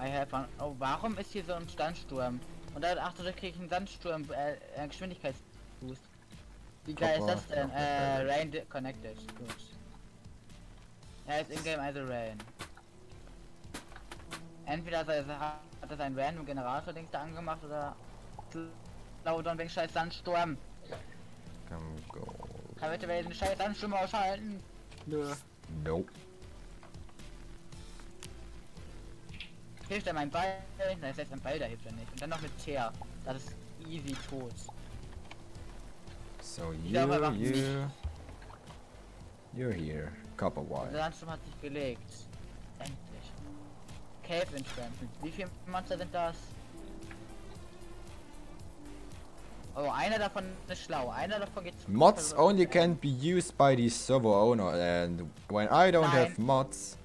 I have one. Oh, warum ist hier so ein Sandsturm? Und dann, ach so, da krieg ich einen Sandsturm, äh, äh, Geschwindigkeitsboost. Wie geil Papa, ist das denn? Äh. Rain connected. Gut. Ja, ist in-game also Rain. Entweder sei- hat er seinen random Generator Dings da angemacht oder lauter wegen scheiß Sandsturm. Come go. Kann bitte wer den scheiß Sandsturm ausschalten? Nö. Nope. Hilft er mein Ball? Nein, selbst ein Ball, da hilft er nicht. Und dann noch mit Teer. Das ist easy tot. So you, glaube, you, you're here. Copper Der wire. Sandsturm hat sich gelegt. Endlich. Cave Enchantment. Wie viele Monster sind das? Oh, einer davon ist schlau. Einer davon geht zum Mods only can be used by the server owner, and when I don't Nein. have mods,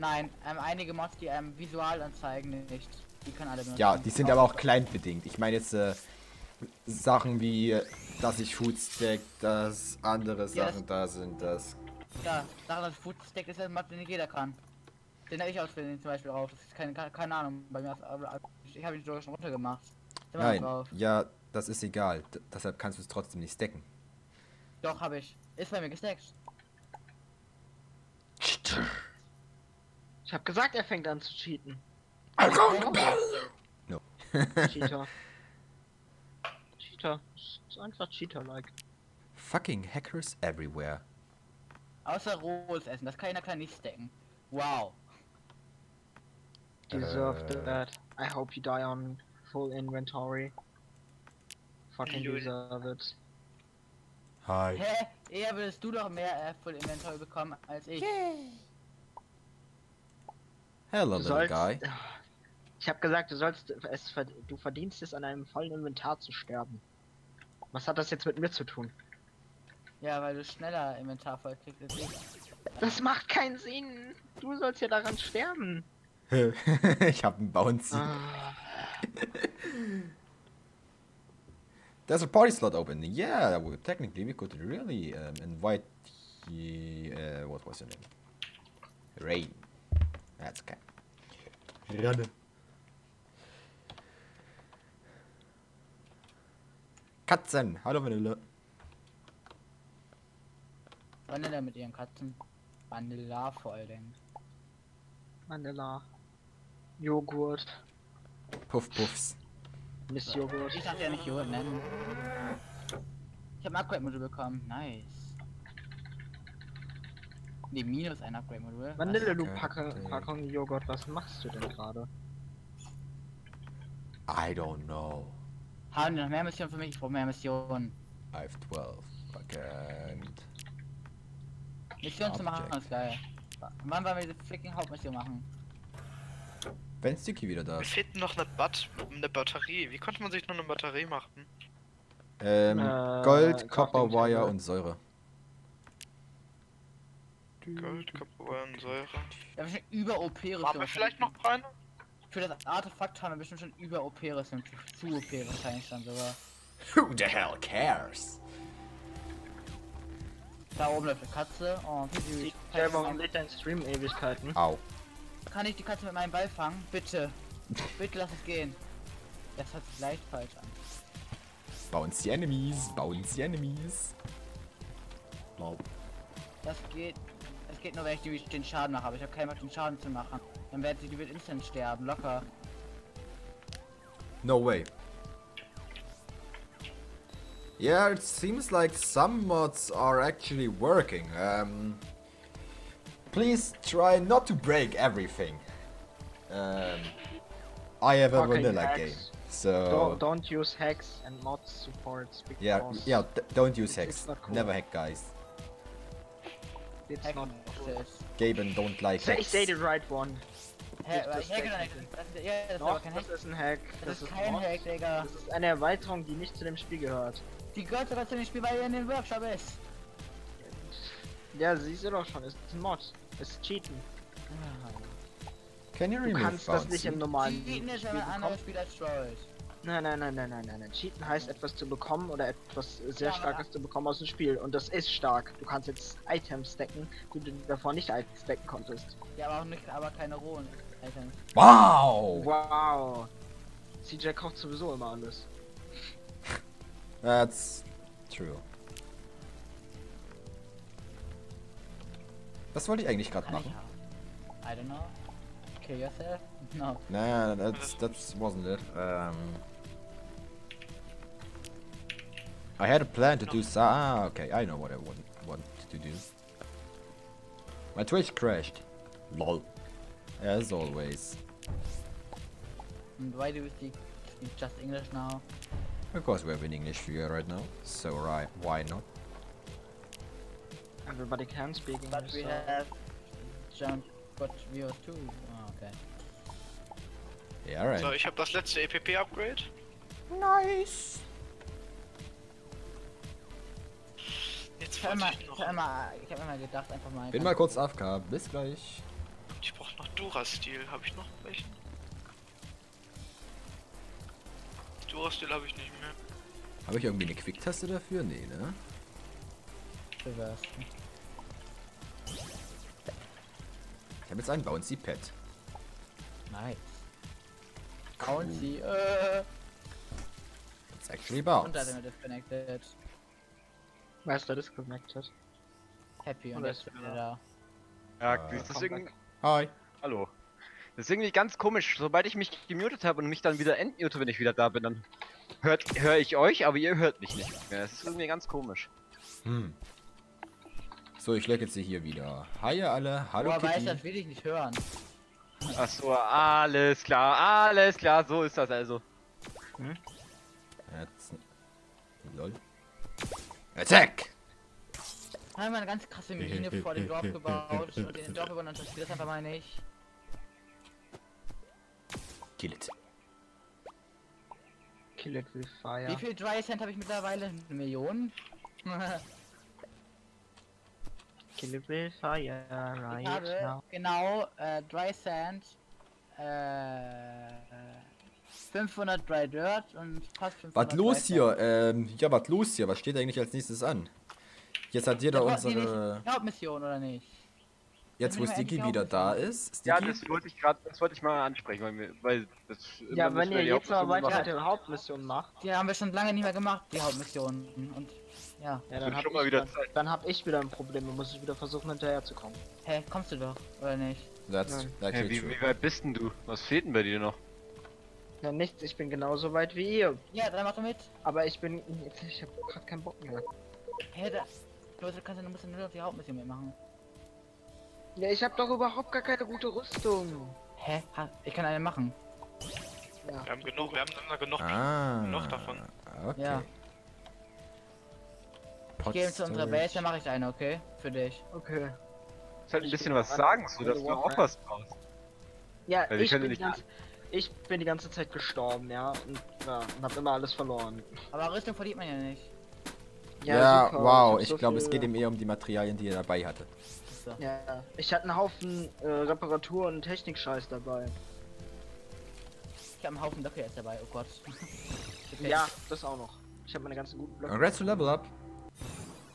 Nein, ähm, einige Mods, die ähm, visual anzeigen, nicht. Die können alle benutzen. ja, die sind aber auch kleinbedingt. Ich meine jetzt äh, Sachen wie, äh, dass ich Foodstack, dass andere Ja, das- Sachen da sind, dass Da, daran, dass Foodstack ist ein Mod, den nicht jeder kann. Den habe ich auswählen zum Beispiel drauf. Das ist keine, keine, Ahnung. Bei mir ist, aber ich habe ihn sogar schon runtergemacht. Nein, ja, das ist egal. D deshalb kannst du es trotzdem nicht stacken. Doch, habe ich. Ist bei mir gestackt. Ich hab gesagt, er fängt an zu cheaten. No. Cheater. Cheater. Ist einfach Cheater-like. Fucking hackers everywhere. Außer rohes Essen. Das kann, kann nicht stacken. Wow. Deserved Äh. that. I hope you die on full inventory. Fucking Lul. deserve it. Hi. Hä? Eher würdest du doch mehr äh, Full Inventory bekommen als ich. Hello, Du little sollst, guy. ich habe gesagt, du sollst es du verdienst es an einem vollen Inventar zu sterben. Was hat das jetzt mit mir zu tun? Ja, weil du schneller Inventar voll kriegst als ich. Das macht keinen Sinn. Du sollst ja daran sterben. ich hab einen Bouncy. Ah, There's a party slot open. Yeah, well, technically we could really um, invite the uh, what was her name? Rain. That's okay. Radde. Katzen. Hallo Vanille. Vanilla mit ihren Katzen. Vanilla vor allen Dingen. Vanilla. Joghurt. Puff Puffs. Miss Joghurt. Ich dachte ja nicht Joghurt nennen. Ich habe ein Upgrade-Modul bekommen. Nice. Ne, minus ein Upgrade-Modul. Vanille, du Okay, Packe, okay. Packung Joghurt, was machst du denn gerade? I don't know. Haben die noch mehr Missionen für mich? Ich brauche mehr Missionen. I have 12. Fucking. Missionen zu machen ist geil. Wann wollen wir diese freaking Hauptmission machen? Wenn Sticky wieder da Mir ist. fehlt noch eine, Bat eine Batterie. Wie konnte man sich noch eine Batterie machen? Ähm, Äh, Gold, Crafting Copper, Wire und Säure. Gold, und Säure. Wir haben schon über OP Haben wir vielleicht noch eine? Für das Artefakt haben wir bestimmt schon über OP Ressourcen. Zu OP wahrscheinlich schon sogar. Who the hell cares? Da oben läuft eine Katze. Oh, wie süß. Ja, warum lädt dein Stream Ewigkeiten? Au. Kann ich die Katze mit meinem Ball fangen? Bitte. Bitte lass es gehen. Das hört sich leicht falsch an. Bounce the enemies, bounce the enemies. Wow. Das geht. Das geht nur, wenn ich den Schaden mache, aber ich habe keinen Bock, den Schaden zu machen. Dann wird sie, die wird instant sterben, locker. No way. Yeah, it seems like some mods are actually working. Um, please try not to break everything. Um, I have a Fucking vanilla hacks. game, so Don't, don't use hacks and mod supports because yeah, yeah. don't use hacks. Cool. Never hack, guys. It's Hack not. ist. Gaben don't like Say, hacks. say the right one. Hä, Das Hack- ja, ist Doch, aber kein Hack. das ist ein Hack. Das ist kein Mod. Hack, Digga. Das ist eine Erweiterung, die nicht zu dem Spiel gehört. Die gehört sogar zu dem Spiel, weil ihr in den Workshop ist. Ja, siehst du doch schon, es ist ein Mod. Es ist Cheaten. Can you Du remove kannst das nicht im normalen Cheaten ist, wenn Spiel man andere. Spieler trollt. Nein, nein, nein, nein, nein, nein, nein. Cheaten heißt etwas zu bekommen oder etwas sehr Ja, Starkes zu bekommen aus dem Spiel. Und das ist stark. Du kannst jetzt Items stacken, die du davor nicht stacken konntest. Ja, aber auch nicht, aber keine rohen Items. Wow! Wow. CJ kauft sowieso immer alles. That's true. Was wollte ich eigentlich gerade machen? I don't know. Kill yourself? No. Nah, that's that wasn't it. Um, I had a plan to do so. Ah, okay, I know what I want want to do. My Twitch crashed. Lol. As always. And why do we speak, speak just English now? Because we have an English figure right now, so right, why not? Everybody can speak But English. we so- have jump got viewer too. Oh, okay. Yeah, right. So, ich habe das letzte EPP-Upgrade. Nice. Ich hab wollte immer, ich ich hab immer, ich hab immer gedacht, einfach mal. Bin mal kurz AFK. Bis gleich. Ich brauche noch Durastil. Habe ich noch welchen? Durastil habe ich nicht mehr. Habe ich irgendwie eine Quick-Taste dafür? Nee, ne? Reverse. Ich habe jetzt ein Bouncy Pad. Nice. Bouncy, äh. It's actually Und da sind bounce. wir disconnected. Meister disconnected. Happy und das- wieder da. Ja, das ist irgendwie... Hi. Hallo. Das ist irgendwie ganz komisch. Sobald ich mich gemutet habe und mich dann wieder entmute, wenn ich wieder da bin, dann hört höre ich euch, aber ihr hört mich nicht mehr. Das ist irgendwie ganz komisch. Hm. So, ich leg jetzt sie hier wieder. Hi alle. Hallo Woher weiß Kitty. das will ich nicht hören. Ach so, alles klar, alles klar, so ist das also. Jetzt. Lol. Attack! Haben wir eine ganz krasse Mine vor dem Dorf gebaut und den Dorf übernommen, das spielt das einfach mal nicht. Kill it. Kill it with Wie fire. viel Dry Sand habe ich mittlerweile? Eine Million? Kill it with fire ich right habe now. genau äh, Dry Sand, äh, 500 Dry Dirt und fast 500 Was los hier? Ähm, ja, was los hier? Was steht eigentlich als nächstes an? Jetzt hat jeder Das unsere. Hauptmission oder nicht? Jetzt, wo wir Sticky wieder da ist. Ja, Sticky? das wollte ich gerade, das wollte ich mal ansprechen, weil, mir, weil das. Ja, wenn ihr wir jetzt mal Hauptmission weiter mit der Hauptmission macht, Die haben wir schon lange nicht mehr gemacht, die Hauptmissionen. Und ja. ja, dann wird hab, schon ich mal wieder dann, dann hab ich wieder ein Problem. Dann muss ich wieder versuchen hinterherzukommen. Hä, kommst du doch, oder nicht? That's Nein. Hey, wie, wie weit bist denn du? Was fehlt denn bei dir noch? Ja, nichts. Ich bin genauso weit wie ihr. Ja, dann mach doch mit. Aber ich bin. Ich hab grad keinen Bock mehr. Hä, da. Du musst, du kannst, du musst nur auf die Hauptmission mitmachen. Ja, ich hab doch überhaupt gar keine gute Rüstung. Hä? Ha, ich kann eine machen. Ja. Wir haben genug, wir haben immer genug. Ah. Noch davon. Okay. Ja. Ich gehe zu unserer Base, dann mache ich eine, okay? Für dich. Okay. Ist halt ein Ich bisschen was sagen, so dass du auch was brauchst. Ja, Weil ich bin, ganze, ich bin die ganze Zeit gestorben, ja. Und, ja, und hab immer alles verloren. Aber Rüstung verdient man ja nicht. Ja, super, wow. Ich so glaube, es geht ihm eher um die Materialien, die er dabei hatte. So. Ja, ich hatte einen Haufen äh, Reparatur- und Technik-Scheiß dabei. Ich habe einen Haufen Blöcke jetzt dabei, oh Gott. Okay. Ja, das auch noch. Ich habe meine ganzen guten Blöcke. Congrats to level up.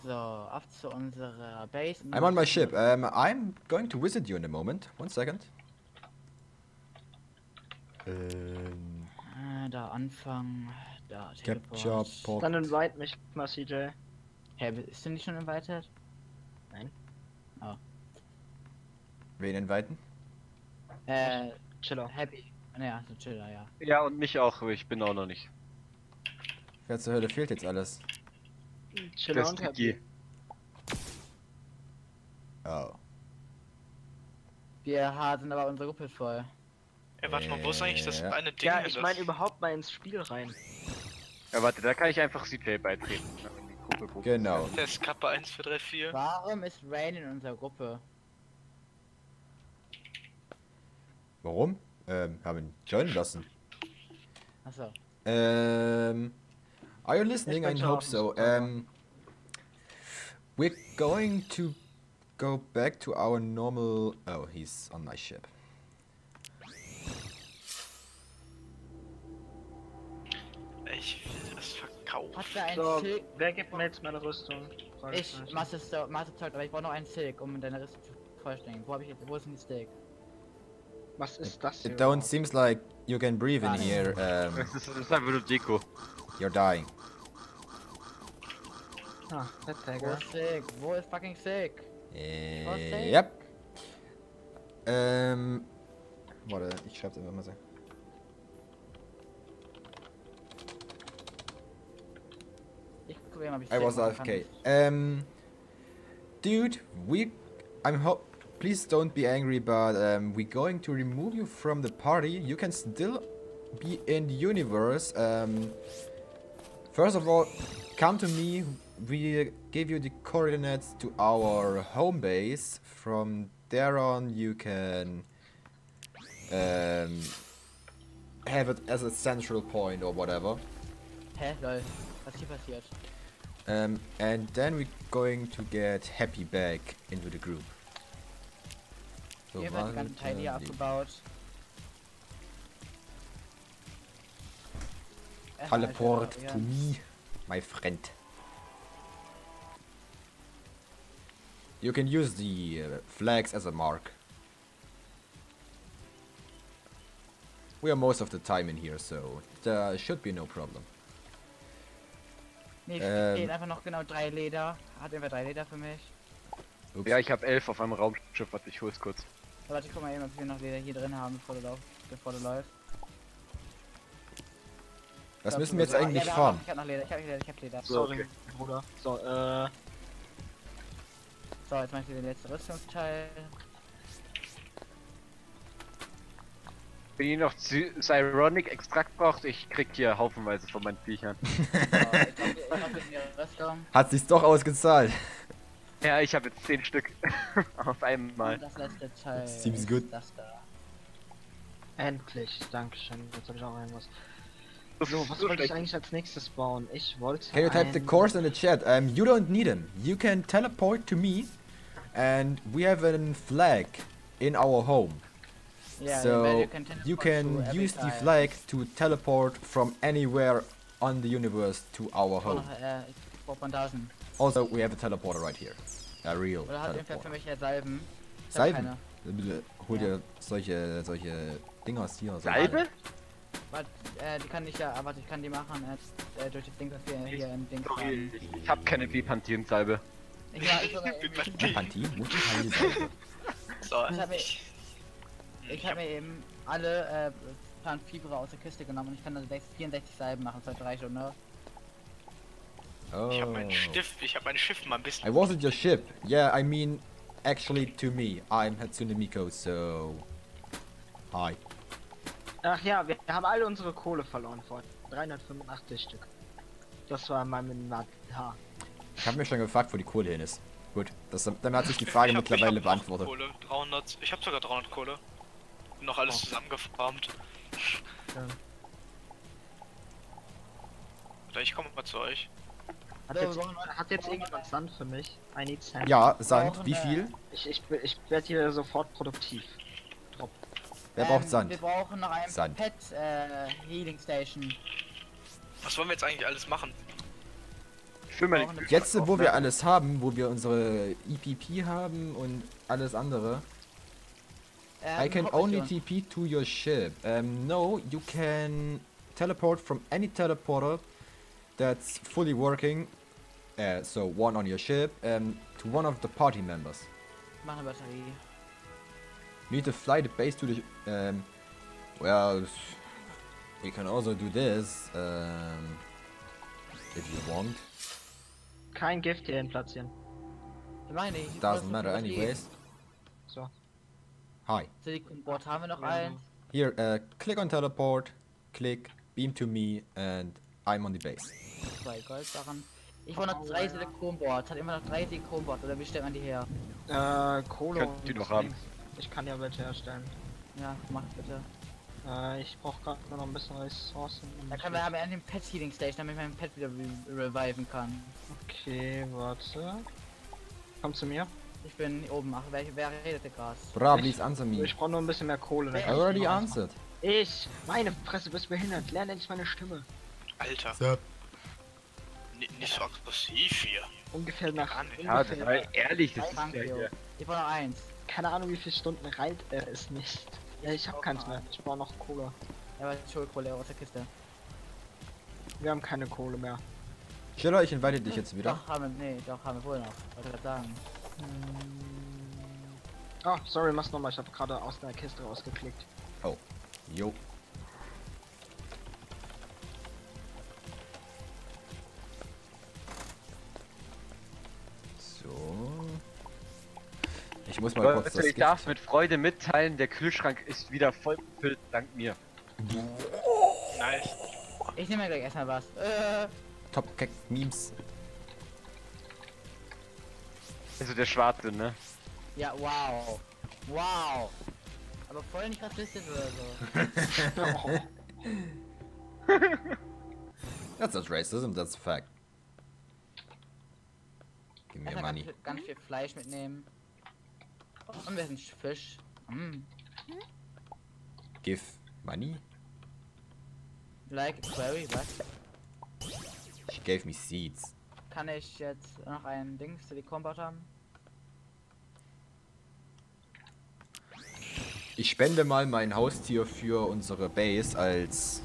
So, ab zu unserer Base. I'm on my ship. Um, I'm going to visit you in a moment. One second. Ähm, Ah, da Anfang. Da Capture Teleport. Port. Dann invite mich mal, CJ. Hä, ist du nicht schon invited? Wen inviten? Äh, Chiller. Happy. Naja, so chiller, ja. Ja, und mich auch, ich bin auch noch nicht. Wer zur Hölle fehlt jetzt alles? Chiller Das und happy. Oh. Wir ha- sind aber unsere Gruppe voll. Ey, warte mal, wo ist eigentlich das Ja. eine Ding? Ja, ich meine überhaupt mal ins Spiel rein. Ja, warte, da kann ich einfach CJ beitreten. wenn die Gruppe ist. Genau. Der ist Kappa 1, 2, 3, 4. Warum ist Rain in unserer Gruppe? Warum? Ähm, haben ihn joinen lassen. Achso. Um, are you listening? I Ich hope so. Um, we're going to go back to our normal. Oh, he's on my ship. Ein So, Silk? wer gibt mir jetzt meine Rüstung? Ich, Sto- Master Zeug, aber ich brauche noch einen Silk, um deine Risse zu vollständigen. Wo habe ich jetzt, wo ist denn die Steak? Was ist das It don't seems like you can breathe in here. Um, Das ist, einfach nur Deko. you're dying. Ah, Wo Fettsäger. ist Silk? Wo ist fucking Silk? Äh, yep. Ähm. Warte, ich schreib's einfach mal so. I was. AFK. Um, dude, we, I'm hope. please don't be angry, but um, we're going to remove you from the party. You can still be in the universe. Um, first of all, come to me. We give you the coordinates to our home base. From there on, you can um, have it as a central point or whatever. Hä, lol. Was hier passiert? Um, and then we're going to get Happy back into the group. So, Hier werden die ganzen Teile hier warte, abgebaut. Teleport ja. to me, my friend. You can use the uh, flags as a mark. We are most of the time in here, so there should be no problem. Nee, Ähm. fehlen einfach noch genau drei Leder. Hat irgendwer drei Leder für mich? Ups. Ja, ich habe elf auf einem Raumschiff, warte, ich hol's kurz. Warte, ich guck mal eben, ob wir noch Leder hier drin haben, bevor du, lauf, bevor du läufst. Was Ich müssen glaub, wir jetzt eigentlich ja, fahren? Ich hab noch Leder, ich hab Leder, ich hab Leder. So, Sorry, okay. Bruder. So, äh, So, jetzt mach ich den letzten Rüstungsteil. Wenn ihr noch Cy- Cyronic Extrakt braucht, ich krieg hier haufenweise von meinen Viechern. Hat sich's doch ausgezahlt. ja, ich habe jetzt zehn Stück auf einmal. Und das letzte Teil. Seems good. Das da. endlich. Dankeschön. Jetzt hab ich auch irgendwas. Das So, was so wollte ich eigentlich als nächstes bauen? Ich wollte. Can you type the course in the chat? Um, you don't need him. You can teleport to me, and we have a flag in our home. Yeah, so then you can to every use the flag to teleport from anywhere on the universe to our Ich brauch home. Uh, noch, äh, ich brauch von 1000. Also, we have a teleporter right here. A real Oder hat irgendwer für teleporter. mich äh, Salben? Ich hab Salben? keine. Bitte, Hol dir solche, solche Dingers hier. Salbe? Warte, äh, die kann ich ja, ah, aber ich kann die machen äh, äh, durch das Ding, was wir hier im Ding haben. ich, ich hab keine Bipantin-Salbe. Ich, war, ich, war, ich, Panty? Wo ist die Salbe? So, Ich hab mir- ich, habe mir eben alle äh, Plan Fibre aus der Kiste genommen und ich kann dann 6, 64 Salben machen, das reicht ne? Oh. ich hab mein Stift, ich hab mein Schiff mal ein bisschen. I wasn't your ship. Yeah, I mean, actually to me. I'm Hatsune Miko, so... Hi. Ach ja, wir haben alle unsere Kohle verloren vor 385 Stück. Das war in meinem Inventar. Ich habe mir schon gefragt, wo die Kohle hin ist. Gut, das, damit hat sich die Frage Ich hab- ich mittlerweile hab beantwortet. Kohle, 300, ich hab sogar 300 Kohle. Noch alles Oh. zusammengefarmt. Ja. Oder ich komme mal zu euch. Hat jetzt, hat jetzt irgendjemand Sand für mich? I need sand. Ja, Sand, wie äh, viel? Ich, ich, ich werde hier sofort produktiv. Wer braucht Ähm, Sand? Wir brauchen noch ein Sand. Pet äh, Healing Station. Was wollen wir jetzt eigentlich alles machen? Jetzt, wo wir alles haben, wo wir unsere EPP haben und alles andere, Ähm, I can only TP to your ship. Um, no, you can teleport from any teleporter that's fully working, uh, so one on your ship, um, to one of the party members. Mach eine Batterie. You need to fly the base to the. Um, well, we can also do this um, if you want. Kein Gift hierhin platzieren. Meine. Doesn't matter anyways. Hi. Silikonboard haben wir noch eins. Here, uh, click on teleport, click beam to me, and I'm on the base. Zwei Goldsachen. Ich brauche noch drei Silikonboards. Hat immer noch drei Silikonboards. Oder wie stellt man die her? Äh, Kohle Könnt und noch haben. Ich kann ja welche herstellen. Ja, mach bitte. Äh, ich brauche gerade nur noch ein bisschen Ressourcen. Da können wir haben wir an dem Pet Healing Station, damit ich meinen Pet wieder re reviven kann. Okay, warte. Komm zu mir. Ich bin hier oben. Ach, wer, wer redet denn gerade? Bra, please answer me. Ich brauche nur ein bisschen mehr Kohle. I already answered. Ich! Meine Fresse, bist behindert. Lerne endlich meine Stimme. Alter, ni- nicht so aggressiv hier. Ungefähr nach. Ja, ungefähr, ehrlich, das ist hier. Ich brauche noch eins. keine Ahnung wie viele Stunden reilt er es nicht. Ja, ich hab keins mehr. Ich brauche noch Kohle. Ja, aber ich hole Kohle aus der Kiste. Wir haben keine Kohle mehr. Schiller, ich invite dich jetzt wieder. Doch, haben wir, nee, doch, haben wir wohl noch. Wollte gerade sagen. Oh, sorry, mach's nochmal. Ich habe gerade aus der Kiste rausgeklickt. Jo. So. Ich muss mal kurz Leute, das ich darf mit Freude mitteilen, der Kühlschrank ist wieder voll gefüllt, dank mir. Nice. Ich nehme mir gleich erstmal was. Äh, Top Cake Memes. Also der Schwarze, ne? ja, wow. Wow. Aber voll nicht rassistisch oder so. That's not racism, that's a fact. Give me your Erstmal money. ganz, ganz viel Fleisch mitnehmen. Und wir sind Fisch. Mm. Give money? Like Query, was? She gave me seeds. Kann ich jetzt noch ein Ding für die Combat haben? Ich spende mal mein Haustier für unsere Base als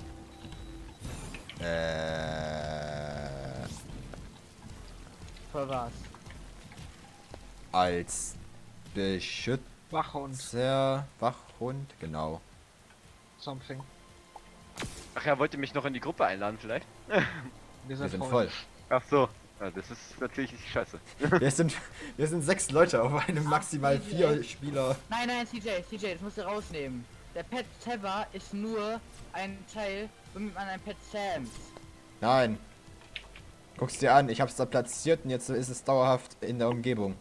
äh, Für was? als Beschützer Wachhund, Wachhund, genau. something. Ach ja, wollt ihr mich noch in die Gruppe einladen vielleicht? Wir Wir sind voll. Ach so. Ja, das ist natürlich scheiße. Wir sind wir sind sechs Leute auf einem maximal vier Spieler. Nein, nein, CJ, CJ, das musst du rausnehmen. Der Pet Teva ist nur ein Teil, womit man ein Pet Sams. Nein. Guck's dir an, ich hab's da platziert und jetzt ist es dauerhaft in der Umgebung,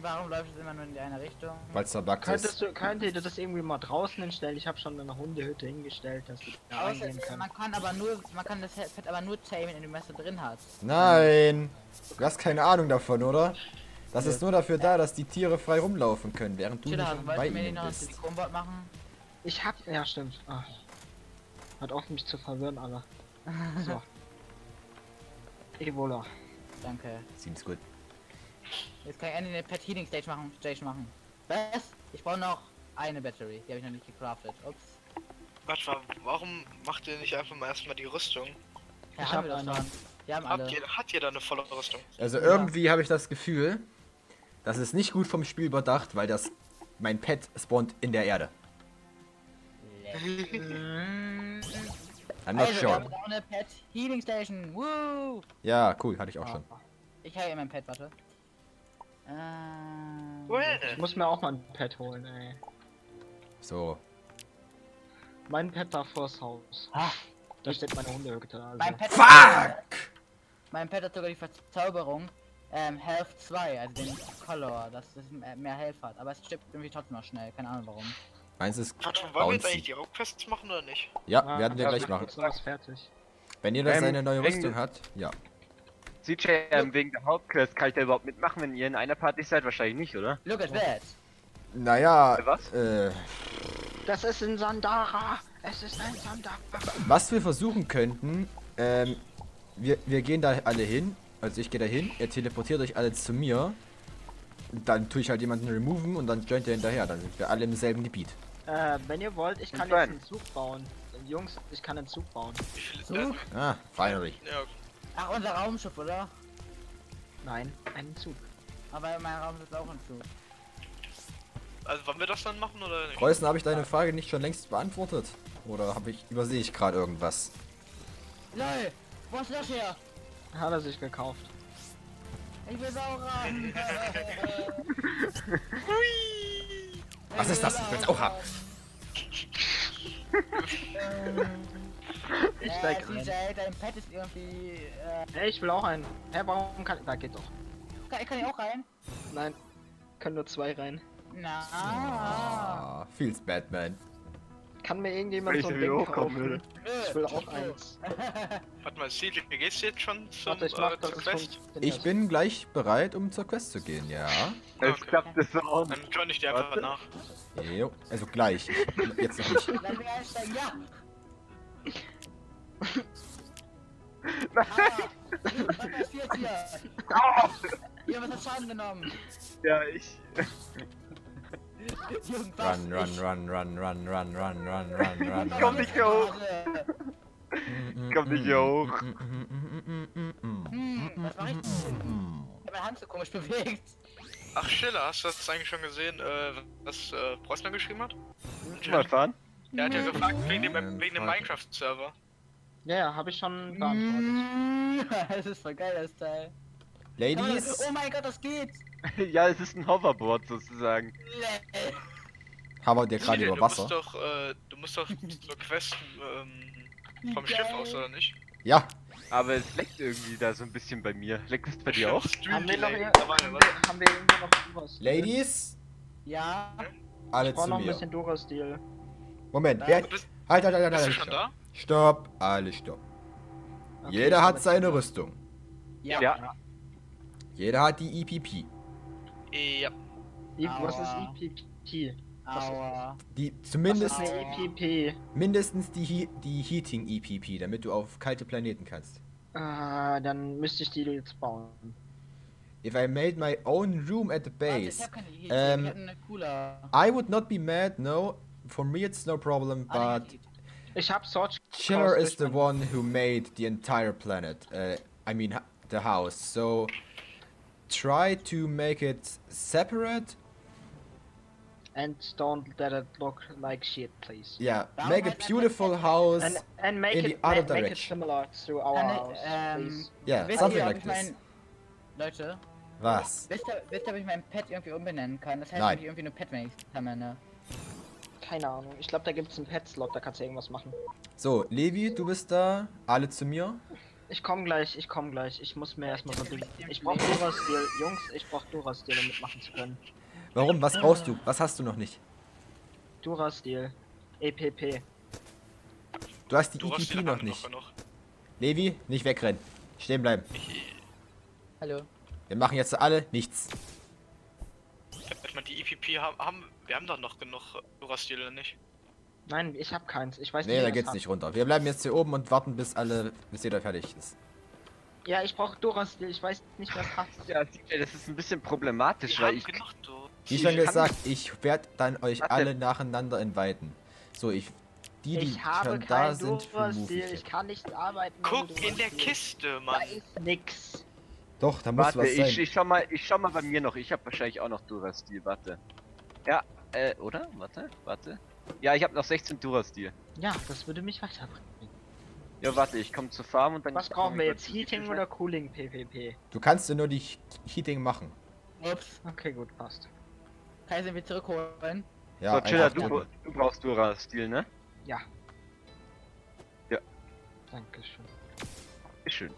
Warum läuft es immer nur in die eine Richtung? weil es verbuggt Könntest ist. du, könntet ihr das irgendwie mal draußen hinstellen? Ich habe schon eine Hundehütte hingestellt, dass du da reingehen kannst. man kann aber nur, man kann das Pet aber nur tamen, wenn du Messer drin hast. Nein. Du hast keine Ahnung davon, oder? Das ist nur dafür da, dass die Tiere frei rumlaufen können, während du Chilla, nicht bei du ihnen noch das bist. Combat machen? Ich hab. Ja, stimmt. Ah. Hat auf mich zu verwirren, alle. So. Evola. Danke. Seems good. Jetzt kann ich endlich eine Pet Healing Stage machen. Stage machen. Was? Ich brauche noch eine Battery. Die habe ich noch nicht gecraftet. Ups. Warte mal, warum macht ihr nicht einfach mal erstmal die Rüstung? Ja, Ich haben hab wir das eine. Wir haben alle. Ihr, hat ihr da eine volle Rüstung? Also Ja. irgendwie habe ich das Gefühl, das ist nicht gut vom Spiel überdacht, weil das mein Pet spawnt in der Erde. I'm not Also, wir sure. haben auch eine Pet Healing Station. Woo! Ja, cool, hatte ich auch Ah. schon. Ich habe mein Pet, warte. Äh. Ich muss mir auch mal ein Pet holen, ey. So. Mein Pet da vors Haus. Ah. Da steht meine Hundehütte. Also. Mein Pet, Fuck! mein Pet hat sogar die Verzauberung ähm, Health 2, also den Color, dass es mehr Health hat. Aber es stirbt irgendwie trotzdem noch schnell, keine Ahnung warum. Meins ist Warte wollen wir jetzt bouncy. eigentlich die Hauptquests machen oder nicht? Ja, Ah, werden wir gleich ich machen. Wenn ihr das Ähm, eine neue Rüstung hat, ja. CJ, ähm, wegen der Hauptquest, kann ich da überhaupt mitmachen, wenn ihr in einer Party seid? Wahrscheinlich nicht, oder? Look at that! Naja, Was? äh, Das ist ein Sandara! Es ist ein Sandara! was wir versuchen könnten, ähm, wir, wir gehen da alle hin, also ich gehe da hin, ihr teleportiert euch alle zu mir, dann tue ich halt jemanden removen und dann joint ihr hinterher, dann sind wir alle im selben Gebiet. Äh, wenn ihr wollt, ich kann jetzt einen Zug bauen. Jungs, ich kann einen Zug bauen. Zug? Ah, finally. Äh, ja, Ach, unser Raumschiff, oder? Nein, einen Zug. Aber mein Raumschiff ist auch ein Zug. also wollen wir das dann machen oder nicht? Preußen, habe ich deine Frage nicht schon längst beantwortet? Oder habe ich, übersehe ich gerade irgendwas? LOL! Wo ist das her? Hat er sich gekauft. Ich will auch haben! Was ist das? Ich will's auch haben. Ich äh, steig rein. CJ, dein Pet ist irgendwie. Äh, ich will auch einen. Hä, warum kann. Da geht doch. kann, kann ich auch rein? Nein. Können nur zwei rein. Na. Ah, feels Batman. Kann mir irgendjemand Wenn so ein Ding hochkommen. Nö. Ich will auch eins. Warte mal, CJ, gehst du jetzt schon zum Warte, ich mach, äh, zur es Quest? Ich bin gleich bereit, um zur Quest zu gehen, ja. Jetzt Okay. klappt das so aus. Dann join ich dir einfach Warte. nach. Jo, also gleich. Jetzt noch nicht. Lass mich einsteigen, ja! Ah, was passiert hier? Ihr habt Schaden genommen. Ja, ich. Run, run, Ich- run, run, run, run, run, run, run, run. Komm nicht hier hoch. Gerade. Komm nicht hier hoch. Hm, was mach ich denn? Ich hab meine Hand so komisch bewegt. Ach, Schiller, hast du das eigentlich schon gesehen, äh, was äh, Preußner geschrieben hat? Mal fahren? Er hat ja gefragt wegen dem, wegen dem Frage. Ja, ja, habe ich schon beantwortet. Das ist voll geil, das Teil. Ladies, Oh mein Gott, das geht! ja, es ist ein Hoverboard sozusagen. Wir dir gerade über du Wasser? musst doch, äh, du musst doch so Questen, ähm, vom Wie Schiff geil. aus, oder nicht? Ja, Aber es leckt irgendwie da so ein bisschen bei mir. Leckt es bei dir auch? Stream Haben wir noch, haben was. wir, haben wir irgendwo noch Duras? Ladies, Ja, alle Ich brauch zu noch ein mir. bisschen Dura-Stil. Moment, wer... Du bist, Halt, halt, halt, halt, bist du halt, schon da? Stopp, alle stopp. Okay, Jeder hat seine. Rüstung. ja. Ja. Jeder hat die EPP. Ja. Was ist EPP? Aua. Die Was zumindest ist eine EPP? mindestens die, He die Heating EPP, damit du auf kalte Planeten kannst. Äh, dann müsste ich die jetzt bauen. If I made my own room at the Warte, ich base, hab keine Idee. Ähm, ich hab eine cooler. I would not be mad, no. For me it's no problem, Ah, but Ich hab Sword Chiller is the one who made the entire planet. Uh, I mean, the house. So try to make it separate. And don't let it look like shit, please. Yeah, Warum make a beautiful nicht- house. And, and make in it the other ma- make it similar to our Kann ich, house, ähm, please. Yeah, wisst something ihr, like this. mein... Leute, Was? wisst ihr, wisst ihr, ob ich mein Pet irgendwie umbenennen kann? Das heißt Nein. nämlich irgendwie nur Pet, wenn ich es nenne. Keine Ahnung. Ich glaube, da gibt's einen Pet-Slot, da kannst du irgendwas machen. So, Levi, du bist da. Alle zu mir. Ich komm gleich, ich komm gleich. Ich muss mir erstmal so ich Ding. Ich brauch. Dura-Stil. Jungs, ich brauch Dura-Stil, um mitmachen zu können. Warum? Was brauchst du? Was hast du noch nicht? Dura-Stil. EPP. Du hast die Du hast EPP noch nicht. noch. Levi, nicht wegrennen. Stehen bleiben. Hallo. Wir machen jetzt alle nichts. Meine, die EPP haben, haben, wir haben doch noch genug Durastil, oder nicht? Nein, ich hab keins. Ich weiß Nee, nicht. da wer es geht's hat. nicht runter. Wir bleiben jetzt hier oben und warten, bis alle, bis jeder fertig ist. Ja, ich brauch Dura-Stil. Ich weiß nicht, es hat. Ja, das ist ein bisschen problematisch, Wir weil haben ich. genug. Wie Ich schon gesagt, ich werde dann euch Warte. alle nacheinander inviten. So, ich. Die, die Ich habe schon da sind, ich Ich kann nicht arbeiten. Guck in der. Kiste, Da Mann. ist nix. Doch, da muss Warte, was ich, sein. ich schau mal, ich schau mal bei mir noch. Ich habe wahrscheinlich auch noch Durastil, warte. Ja, äh, oder? Warte, warte. Ja, ich habe noch 16 Durastil. Ja, das würde mich weiterbringen. Ja, warte, ich komme zur Farm und dann. Was brauchen wir jetzt? Heating oder Cooling PvP? Du kannst dir nur die Heating machen. Ups. Okay, gut, passt. Ich sie wieder zurückholen? Ja, so, Chiller, einfach du, du brauchst Durastil, ne? Ja. Ja. Dankeschön. Schön.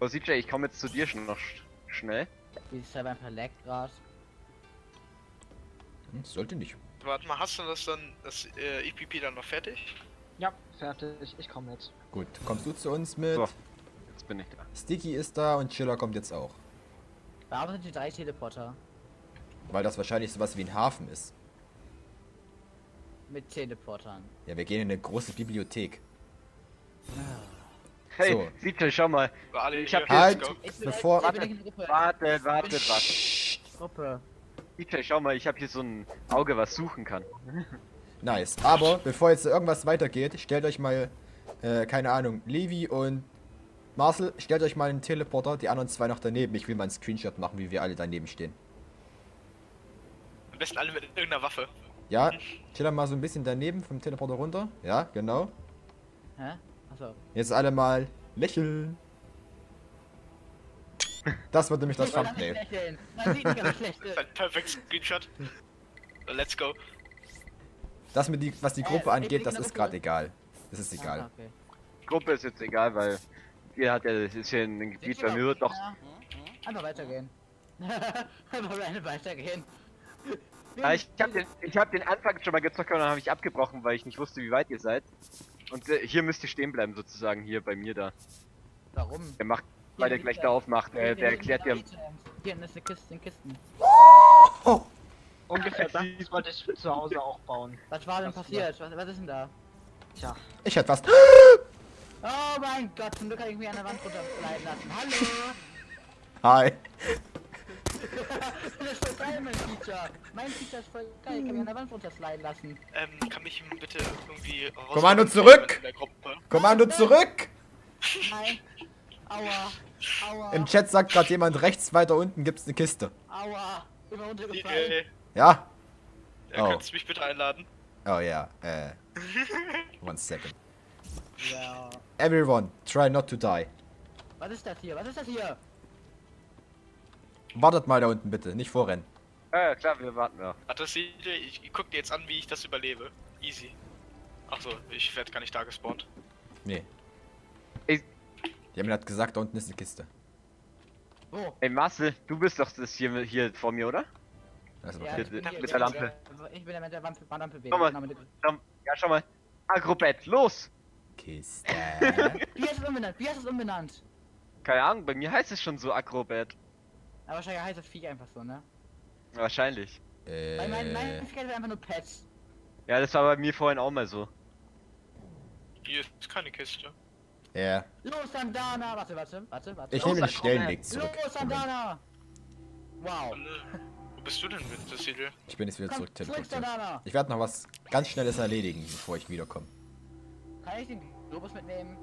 So, CJ, ich komme jetzt zu dir schon noch sch schnell. Die ist selber einfach leckt grad. Hm, Sollte nicht. Warte mal, hast du das dann, das äh, EPP dann noch fertig? Ja, fertig. Ich komme jetzt. Gut, kommst du zu uns mit? So. Jetzt bin ich da. Sticky ist da und Chiller kommt jetzt auch. Warum sind die drei Teleporter? Weil das wahrscheinlich sowas wie ein Hafen ist. Mit Teleportern. Ja, wir gehen in eine große Bibliothek. Hey, So. CJ, schau mal. Ich hab hier, Halt! Ich Bevor- Gruppe. Warte, warte, warte. Gruppe. Schau mal, ich habe hier so ein Auge, was suchen kann. Nice. Aber bevor jetzt irgendwas weitergeht, stellt euch mal, äh, keine Ahnung, Levi und Marcel, stellt euch mal einen Teleporter, die anderen zwei noch daneben. Ich will mal einen Screenshot machen, wie wir alle daneben stehen. Am besten alle mit irgendeiner Waffe. Ja, chill mal so ein bisschen daneben vom Teleporter runter. Ja, genau. Hä? Achso. Jetzt alle mal lächeln. Das wird nämlich das Thumbnail. Man sieht nicht, perfekt Screenshot. Let's go. Das mit die, was die Äh, Gruppe ich angeht, das ist gerade egal. Das ist Ah, egal. okay. Gruppe ist jetzt egal, weil ihr hat ja, das ist hier ein Gebiet bei mir wird doch. Einfach weitergehen. Einfach weitergehen. Ja, ich hab den, ich hab den Anfang schon mal gezockt und dann habe ich abgebrochen, weil ich nicht wusste, wie weit ihr seid. Und äh, hier müsst ihr stehen bleiben, sozusagen, hier bei mir da. Warum? Der macht, weil der gleich da aufmacht, äh, der erklärt dir. Hier ist eine Kiste in Kisten. Ungefähr das wollte ich zu Hause auch bauen. Was war denn Was passiert? Was, was ist denn da? Tja, Ich hätte fast. Oh mein Gott, zum Glück kann ich mich an der Wand runterleiten lassen. Hallo! Hi. das ist voll geil, mein Feature. Mein Feature ist voll geil, ich kann mich an der Wand runtersliden lassen. Ähm, kann mich bitte irgendwie raus- Kommando zurück! Kommando zurück! Nein. Aua. Aua. Im Chat sagt gerade jemand, rechts weiter unten gibt's eine Kiste. Aua. Immer runtergefallen. DJ, Ja? äh, Oh. könntest du mich bitte einladen? Oh ja, äh. One second. Ja. Everyone, try not to die. Was ist das hier? Was ist das hier? Wartet mal da unten bitte, nicht vorrennen. Ja, klar, wir warten ja. Dir, ich, ich guck dir jetzt an, wie ich das überlebe. Easy. Achso, ich werde gar nicht da gespawnt. Nee. Ich- Jemand hat gesagt, da unten ist eine Kiste. Wo? Ey, Marcel, du bist doch das hier, hier vor mir, oder? Also Ja, mit- ich bin mit hier- der Lampe. der- Ich bin der mit der Wampe- Wampe Schau mal. Komm, ja, schau mal. Agrobett, los! Kiste. Wie heißt es umbenannt? Wie heißt es umbenannt? Keine Ahnung, bei mir heißt es schon so Agrobett. Aber wahrscheinlich heißt das Viech einfach so, ne? Wahrscheinlich. Weil mein, äh, mein Viech heißt einfach nur Pets. Ja, das war bei mir vorhin auch mal so. Hier ist keine Kiste. ja. Los, Sandana! Warte, warte, warte, warte. Ich nehme den Stellenweg her. zurück. Los. Sandana! Wow. Ne. Wo bist du denn mit der Siedel? Ich bin jetzt wieder Komm, zurück. Sandana! Ich werde noch was ganz Schnelles erledigen, bevor ich wiederkomme. Kann ich den Globus mitnehmen?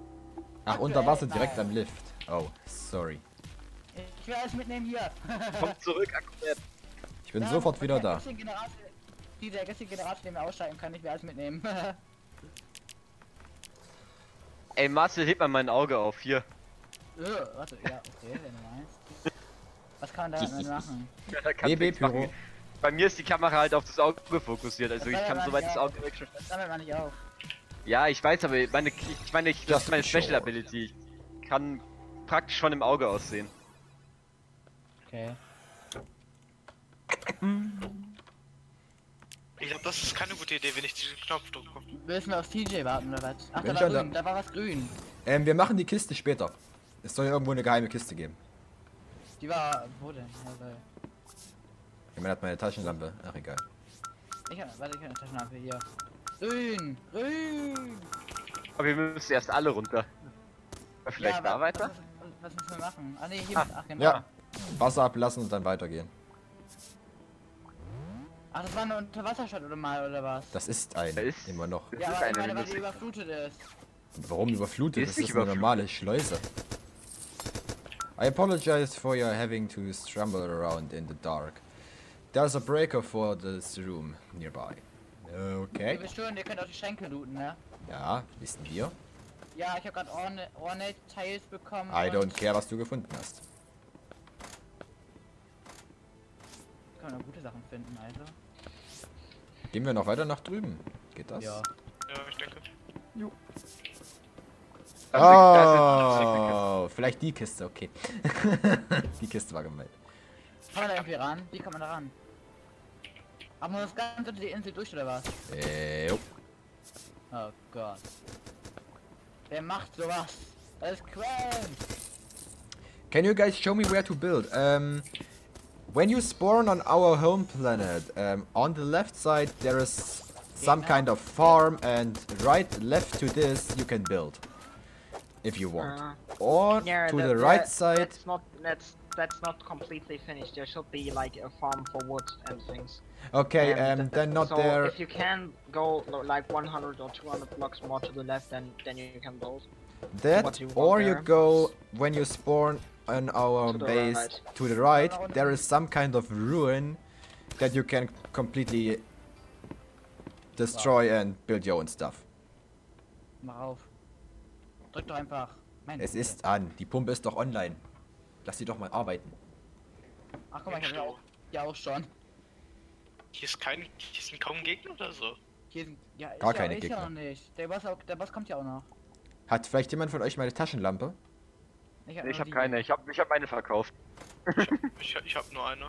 Ach, Aktuell, unter Wasser direkt nein. am Lift. Oh, sorry. Ich will alles mitnehmen hier. Komm zurück, Agrobett. Ich bin Ja, sofort der wieder da. Dieser gestern Generator, den wir aussteigen kann, ich will alles mitnehmen. Ey, Marcel, heb mal mein Auge auf, hier. Äh, warte, ja, okay, wenn du meinst. Was kann man da denn machen? BB. Pyro. Bei mir ist die Kamera halt auf das Auge fokussiert, also Das ich kann ja soweit ja. das Auge weg schon. Das sammelt man nicht auf. Ja, ich weiß, aber meine, ich meine, ich, das ist meine. Special Ability. Ich kann praktisch von im Auge aussehen. Okay. Ich glaube, das ist keine gute Idee, wenn ich diesen Knopf drücke. Müssen wir auf TJ warten oder was? Ach, Bin da war grün, da war was grün. Ähm, wir machen die Kiste später. Es soll ja irgendwo eine geheime Kiste geben. Die war. wo denn? Weil- Jemand hat meine Taschenlampe. Ach, egal. Ich hab, warte, ich hab eine Taschenlampe hier. Grün! Grün! Aber wir müssen erst alle runter. Vielleicht Ja, da weiter? Was, was müssen wir machen? Ah, nee, hier. Ah, ach, genau. Ja. Wasser ablassen und dann weitergehen. Ach, das war eine Unterwasserstadt oder mal, oder was? Das ist ein. Da ist- Immer noch. Das ja, ist aber ich eine meine, weil die überflutet ist. Warum überflutet? Ist Das ist eine überflutet. normale Schleuse. I apologize for your having to stumble around in the dark. There's a breaker for this room nearby. Okay. bist schon, ihr könnt auch die Schränke looten, ne? Ja, wissen wir. Ja, ich habe gerade Ornate Ornate Tiles bekommen. I don't care, was du gefunden hast. Kann man noch gute Sachen finden, also. Gehen wir noch weiter nach drüben. Geht das? Ja. Ja, ich denke. Oh, vielleicht die Kiste, okay. die Kiste war gemeint. Kann man da irgendwie ran? Wie kann man da ran? Aber man muss ganz unter die Insel durch, oder was? Äh, jo. Oh Gott. Wer macht sowas? Das ist Quellen! Can you guys show me where to build? Um, when you spawn on our home planet, um, on the left side there is some kind of farm, and right left to this you can build, if you want. Uh, Or yeah, to that- the right that- side. That's not that's that's not completely finished. There should be like a farm for wood and things. Okay, And um, th- then not so there. If you can go like 100 or 200 blocks more to the left, then then you can build. That, you or you go when you spawn on our To base right. to the right. There is some kind of ruin that you can completely destroy and build your own stuff. Mach auf. Drück doch einfach. Meine Es ist an. Die Pumpe ist doch online. Lass sie doch mal arbeiten. Ach guck mal, ich hab ja auch, ja auch schon. Hier ist kein. Hier sind kaum Gegner oder so. Hier sind. Ja, ist Gar ja, keine ist Gegner. Ja noch nicht. Der Boss, auch, der Boss kommt ja auch noch. Hat vielleicht jemand von euch meine Taschenlampe? Ich habe die- keine, ich habe ich hab meine verkauft. Ich, ich habe nur eine.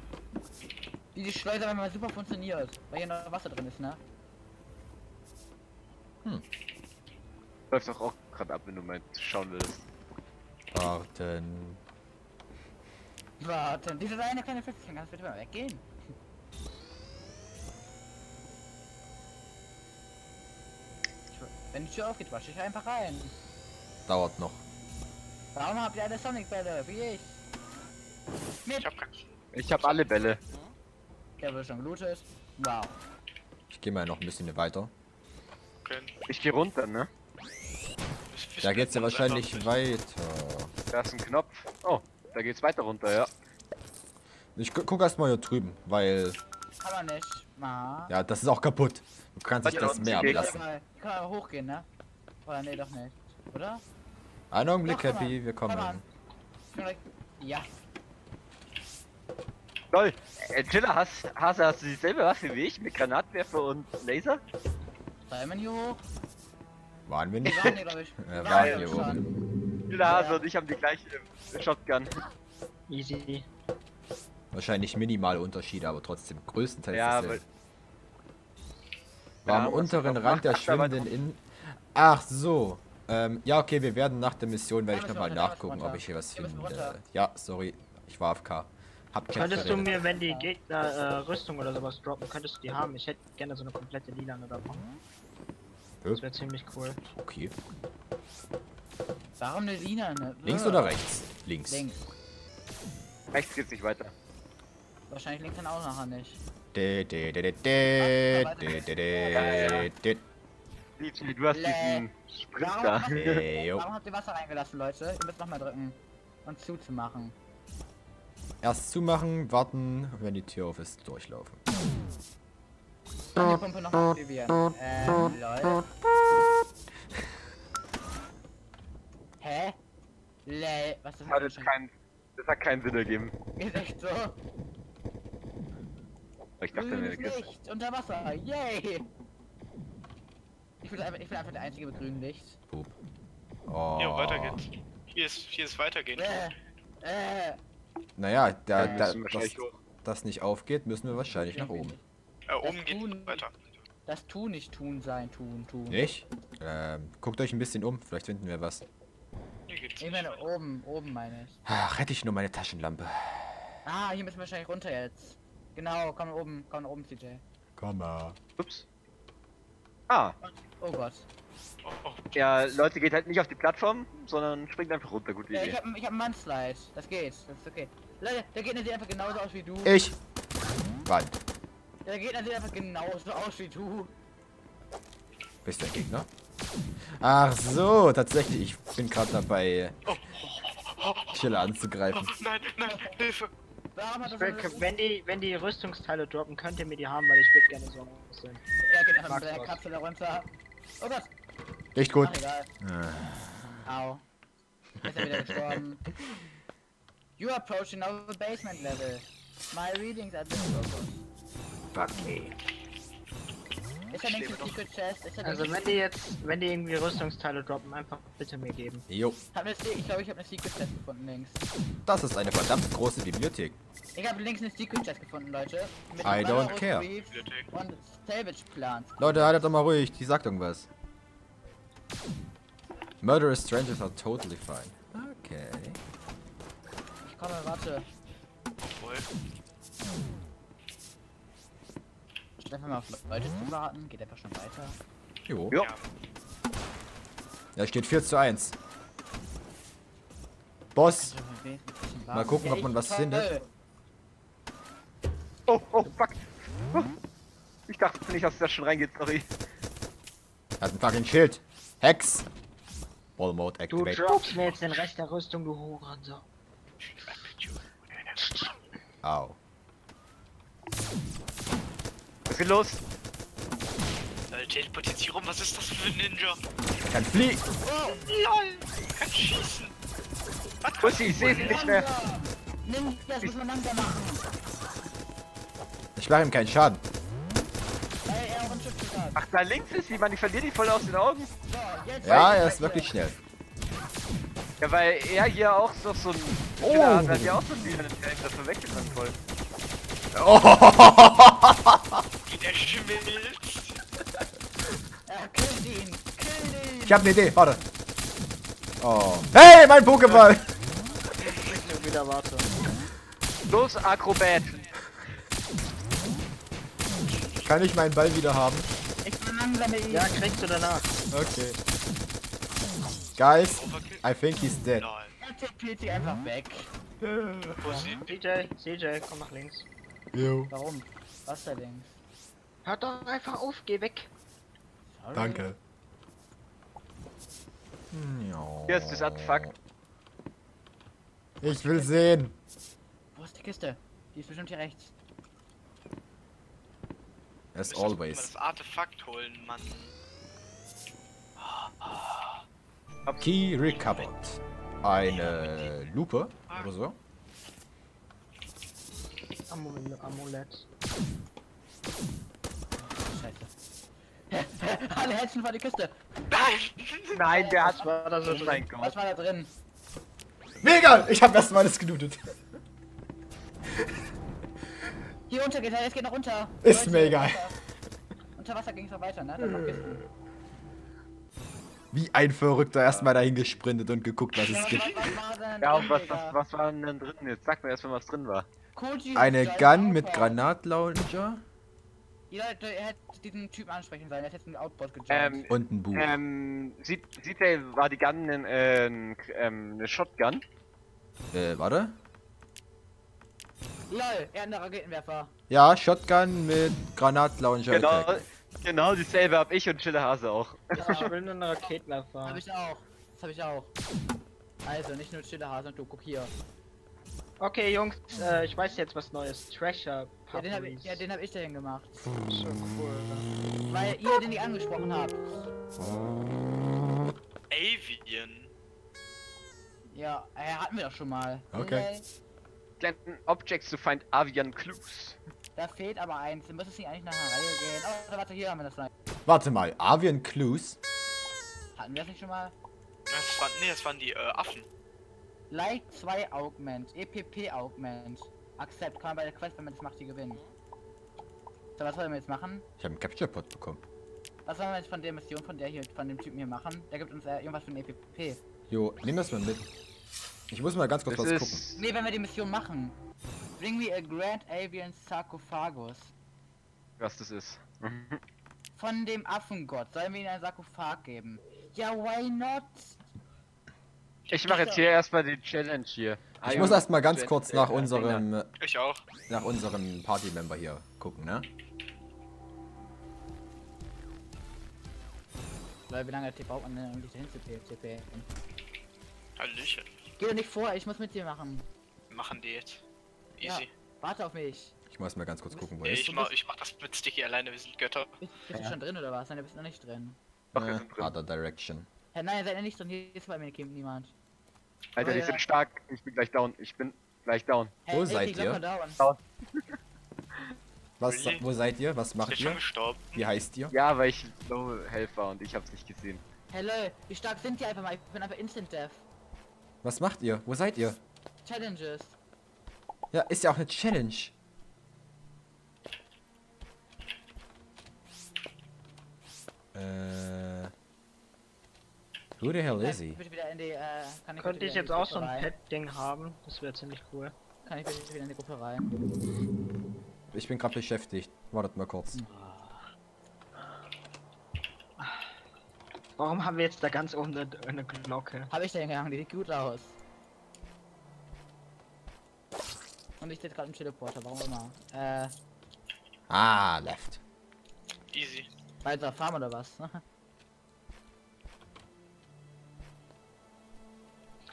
Die, die Schleuse wenn mal super funktioniert. Weil hier noch Wasser drin ist, ne? Läuft doch auch gerade ab, wenn du mal schauen willst. Warten. Warte, dieses eine kleine Fleckchen, kannst du bitte mal weggehen? Wenn die Tür aufgeht, wasche ich einfach rein. dauert noch. Warum habt ihr eine Sonic-Bälle, wie ich? Mit! Ich hab keinen. Ich habe alle Bälle. Der wird schon gelootet. Wow. Ich gehe mal noch ein bisschen weiter. keinen. Ich gehe runter, ne? Da geht's ja wahrscheinlich weiter. Da ist ein Knopf. Oh, da geht's weiter runter, ja. Ich gu guck erst mal hier drüben, weil Kann man nicht. Ma. ja, das ist auch kaputt. Du kannst dich das mehr ablassen. Kann man, hochgehen, ne? Oder nee, doch nicht. Oder? Einen Augenblick, Doch, Happy, wir kommen. Ja. Toll. Äh, Chiller, hast, hast, hast du dieselbe Waffe wie ich mit Granatwerfer und Laser? Simon hier hoch. Waren wir nicht? waren hier, glaube ich. Ja, Die waren waren hier oben. Chiller, Hase und ich haben die gleiche äh, Shotgun. Easy. Wahrscheinlich minimale Unterschiede, aber trotzdem größtenteils Ja, dasselbe. War am Ja, was unteren Rand der schwimmenden in. Ach so. Ähm, ja, okay, wir werden nach der Mission, werde ich nochmal nachgucken, ob ich hier was finde. Ja, sorry. Ich war AFK. Hab Könntest du mir, wenn die Gegner äh, Rüstung oder sowas droppen, könntest du die haben? Ich hätte gerne so eine komplette lilane davon. Das wäre ziemlich cool. Okay. Warum eine Lina? Ne? Links oder rechts? Links. Links. Rechts geht's nicht weiter. Wahrscheinlich links dann auch nachher nicht. Peachy, du hast Läh. diesen Spritzer. Warum, habt ihr Wasser reingelassen, Leute? Ihr müsst nochmal drücken. Und zuzumachen. Erst zumachen, warten wenn die Tür auf ist, durchlaufen. Und die Pumpe noch aktivieren. Ähm, lol. Hä? Lel, was ist das? Hat kein, das hat keinen Sinn ergeben. Ist echt so? Ich dachte, Grünes Licht unter Wasser, yay! Ich bin einfach, ich bin einfach der einzige mit grünem Licht. Pup. Oh. Jo, weiter geht's. Hier ist, hier ist weitergehen. Äh, äh, Naja, da, Dann da das, das nicht aufgeht, müssen wir wahrscheinlich nach oben. Äh, oben geht tun- weiter. das tun nicht tun sein, tun, tun. Nicht? Ähm, guckt euch ein bisschen um, vielleicht finden wir was. Hier geht's. Ich meine oben, oben meine ich. Ach, hätte ich nur meine Taschenlampe. Ah, hier müssen wir wahrscheinlich runter jetzt. Genau, komm oben, komm oben, CJ. Komm mal. Ups. Ah, Oh Gott. Ja, Leute, geht halt nicht auf die Plattform, sondern springt einfach runter. Gute Ja, ich Idee. hab, ich hab einen Mannslide. Das geht, das ist okay. Leute, der Gegner sieht einfach genauso aus wie du. Ich. Wand. Der Gegner sieht einfach genauso aus wie du. Bist du ein Gegner? Ach so, tatsächlich. Ich bin gerade dabei, Chiller anzugreifen. Oh, nein, nein, Hilfe! Warum hat das will, so wenn die, wenn die Rüstungsteile droppen, könnt ihr mir die haben, weil ich würde gerne so aussehen. Er geht einfach mit der. Kapsel da runter. Oh Gott. Nicht gut. Ach, egal. Au. Ist er wieder gestorben. You are approaching the basement level. My readings are this focus. Okay. Ist links ein Secret Chest? Ist Also wenn die jetzt, wenn die irgendwie Rüstungsteile droppen, einfach bitte mir geben. Jo, ich glaube, ich habe eine Secret Chest gefunden links. das ist eine verdammt große Bibliothek. Ich habe links eine Secret Chest gefunden, Leute. Mit I don't care. Und Salvage Plants. Leute, haltet doch mal ruhig, die sagt irgendwas. Murderous strangers are totally fine. Okay. Ich komme, warte. Obwohl. Statt einfach mal auf Leute warten, geht einfach schon weiter. Jo. Ja. Da steht 4 zu 1. Boss, Also, Mal gucken, ob ich man was findet. Oh, oh, fuck. Oh. Ich dachte nicht, dass das schon reingeht, sorry. hat ein fucking Schild. Hex. Ball Mode Du activate. droppst mir jetzt den Rest der Rüstung, du Hurensohn. Au. Was ist los? Äh, teleportiert sich rum, was ist das für ein Ninja? Kann fliegen. Oh, lol! Kann schießen! Pussy, ich sehe sie nicht mehr. Nimm, das muss man langsam machen. Ich mache ihm keinen Schaden. Hat. Ach, da links ist sie, man, ich verliere die voll aus den Augen. So, Ja, er ist wirklich schnell. Ja, weil er hier auch so, so ein... Oh. Oh. Hat ja auch so ein Deal, das verwechselt man voll. Wie der schmilzt! Ja, kill ihn. Kill ihn. Ich hab eine Idee, warte. Oh. Hey, mein Pokéball! Ich nur wieder warte. Los, Akrobat. Kann ich meinen Ball wieder haben? Ich bin langsam ihm. Ja, kriegst du danach. Okay. Guys? I think he's dead. Er sie einfach weg. Wo ist sie? CJ, CJ, komm nach links. Jo. Warum? Was da links? Hört doch einfach auf, geh weg. Sorry. Danke. Ja. Hier ist das Artefakt. Ich will sehen. Wo ist die Kiste? Die ist bestimmt hier rechts. As Ich muss always. das Artefakt holen, Mann. Key recovered. Eine Lupe oder so. Amul Amulett. Alle Herzen vor die Kiste. Nein! Nein, der hat war da so mein drin. Was war da drin? Mega! Ich hab erstmal alles gelootet. Hier runter geht er, jetzt geht noch runter. Ist mir egal. Unter, Wasser ging es noch weiter, ne? Wie ein Verrückter erstmal dahin gesprintet und geguckt, was Ja, es was, gibt. was, was war denn Ja, drin, und was, was, was war denn drin? Jetzt sag mir erstmal, was drin war. Koji Eine Gun mit. Granatlauncher Jeder hätte, er hätte diesen Typ ansprechen sollen, er hätte jetzt einen Outboard gejumpt. Ähm, und ein Buch. ähm, sieht, sieht der, war die Gun äh, ähm, eine Shotgun? Äh, warte. LOL, er hat einen Raketenwerfer. Ja, Shotgun mit Granatlauncher. Genau, Attack. genau dieselbe hab ich und Chillerhase auch. Ich will nur einen Raketenwerfer. Hab ich auch. Das hab ich auch. Also, nicht nur Chillerhase und du, guck hier. Okay, Jungs, äh, ich weiß jetzt was Neues. Treasure Ja, den hab ich, ja, den hab ich dahin gemacht. So cool. Weil ihr den nicht angesprochen habt. Avian. Ja, äh, hatten wir doch schon mal. Okay. Kleinen Objects to find Avian Clues. Da fehlt aber eins. Dann müsste es nicht eigentlich nach einer Reihe gehen. Oh, warte, hier haben wir das noch. Warte mal, Avian Clues? Hatten wir das nicht schon mal? Das waren, nee, das waren die äh, Affen. Like 2 Augment, EPP Augment. Accept, kann man bei der Quest, wenn man das macht, die gewinnen. So, was wollen wir jetzt machen? Ich habe einen Capture Pod bekommen. Was wollen wir jetzt von der Mission, von der hier, von dem Typen hier machen? Der gibt uns äh, irgendwas für ein EPP. Jo, nimm das mal mit. Ich muss mal ganz kurz Das was gucken. Nee, wenn wir die Mission machen. Bring me a Grand Avian Sarcophagus. was das ist. Von dem Affengott. Sollen wir ihm einen Sarkophag geben? Ja, why not? Ich mache jetzt hier erstmal die Challenge hier. Ich muss erst mal ganz kurz nach unserem Ich auch. nach unserem Party-Member hier gucken, ne? Weil wie lange braucht man denn eigentlich dahin zu TP? Hallöchen. Geh doch nicht vor, ich muss mit dir machen. Wir machen die jetzt. Ja. Easy. Warte auf mich. Ich muss mal ganz kurz gucken, wo er ist. ich, mach, ich mach das mit Sticky alleine, wir sind Götter. Bist, bist du Ja. schon drin oder was? Nein, du bist noch nicht drin. Wir Äh. Other Direction. Hä, nein, ihr seid ja nicht drin. Hier ist bei mir niemand. Alter, die Oh, ja. sind stark. Ich bin gleich down. Ich bin gleich down. Hä, Wo die seid ihr? down. Was, Really? wo seid ihr? Was macht ihr? gestorben? Wie heißt ihr? Ja, weil ich Low Health war und ich hab's nicht gesehen. Hello, wie stark sind die einfach mal? Ich bin einfach Instant Death. Was macht ihr? Wo seid ihr? Challenges. Ja, ist ja auch eine Challenge. Äh. Who the hell is he? Die, äh, kann ich Könnte ich jetzt auch so ein? Pet-Ding haben? Das wäre ziemlich cool. Kann ich bitte wieder in die Gruppe rein? Ich bin gerade beschäftigt. Wartet mal kurz. Warum haben wir jetzt da ganz oben eine, eine Glocke? Hab ich da hingegangen, die sieht gut aus. Und ich sitze gerade im Teleporter, warum immer. Äh, Ah, left. Easy. bei unserer Farm oder was?